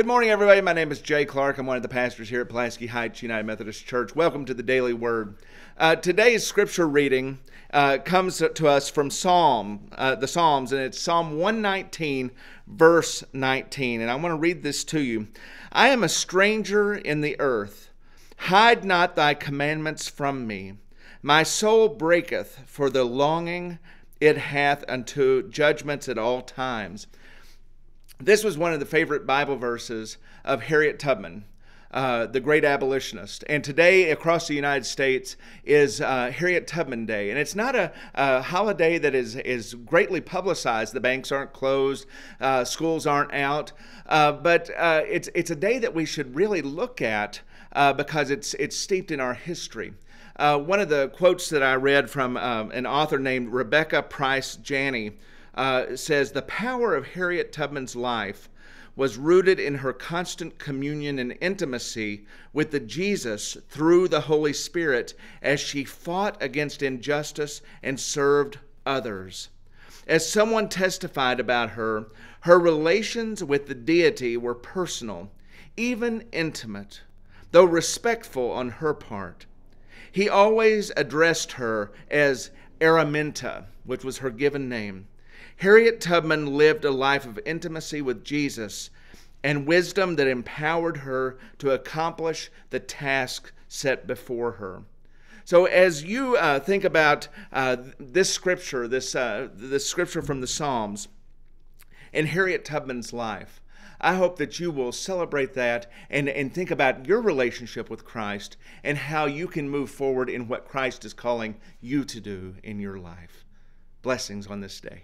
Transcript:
Good morning, everybody. My name is Jay Clark. I'm one of the pastors here at Pulaski Heights United Methodist Church. Welcome to the Daily Word. Uh, today's scripture reading uh, comes to us from Psalm, uh, the Psalms, and it's Psalm 119, verse 19. And I want to read this to you. I am a stranger in the earth. Hide not thy commandments from me. My soul breaketh for the longing it hath unto judgments at all times. This was one of the favorite Bible verses of Harriet Tubman. Uh, the great abolitionist. And today, across the United States, is uh, Harriet Tubman Day. And it's not a, a, holiday that is, is greatly publicized. The banks aren't closed, uh, schools aren't out. Uh, but uh, it's, it's a day that we should really look at uh, because it's, it's steeped in our history. one of the quotes that I read from um, an author named Rebecca Price Janney uh, says the power of Harriet Tubman's life was rooted in her constant communion and intimacy with the Jesus through the Holy Spirit as she fought against injustice and served others. As someone testified about her, her relations with the deity were personal, even intimate, though respectful on her part. He always addressed her as Araminta, which was her given name. Harriet Tubman lived a life of intimacy with Jesus and wisdom that empowered her to accomplish the task set before her. So, as you uh, think about uh, this scripture, this, uh, this scripture from the Psalms, and Harriet Tubman's life, I hope that you will celebrate that and, and think about your relationship with Christ and how you can move forward in what Christ is calling you to do in your life. Blessings on this day.